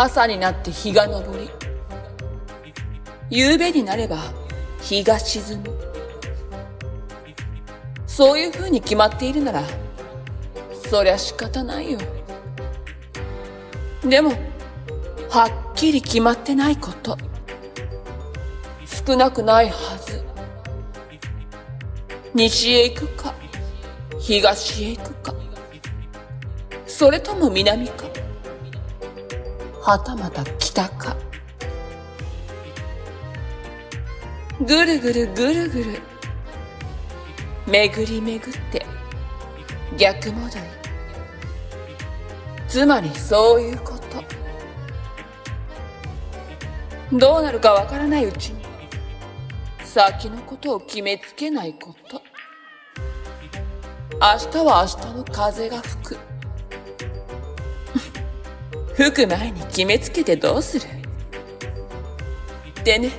朝になって日が昇り、夕べになれば日が沈む。そういう風に決まっているなら、そりゃ仕方ないよ。でも、はっきり決まってないこと、少なくないはず。西へ行くか、東へ行くか、それとも南か、はたまた北か。ぐるぐるぐるぐる、巡り巡って逆戻り。つまりそういうこと。どうなるかわからないうちに、先のことを決めつけないこと。明日は明日の風が吹く。吹く前に決めつけてどうする？でね。